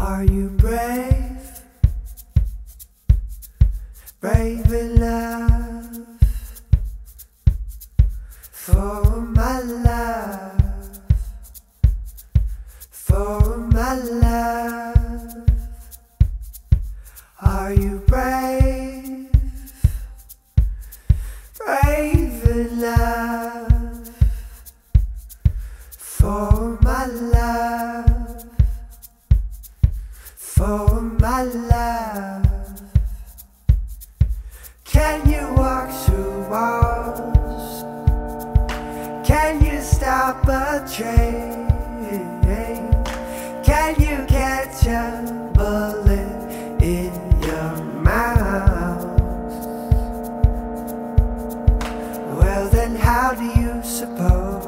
Are you brave? Brave enough for my love, for my love. Are you brave? Brave enough for Can you walk through walls? Can you stop a train? Can you catch a bullet in your mouth? Well, then, how do you suppose?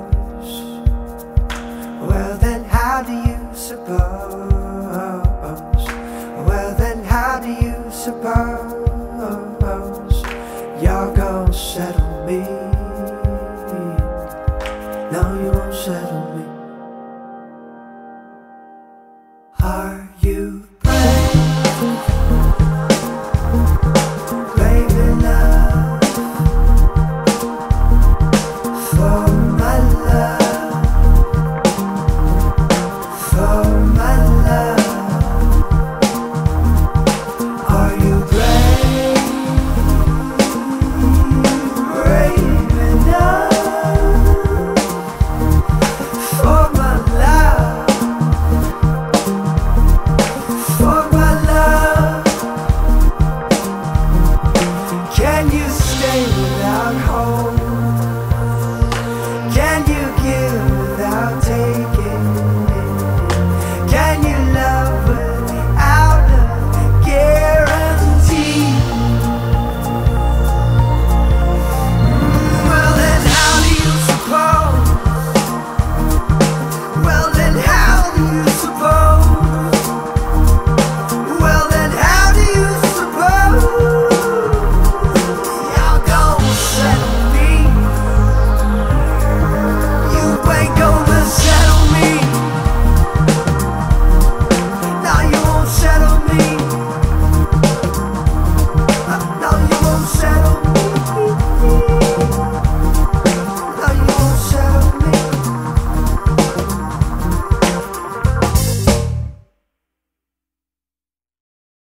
Well, then, how do you suppose? suppose you're gonna settle me. No, you won't settle me. Are you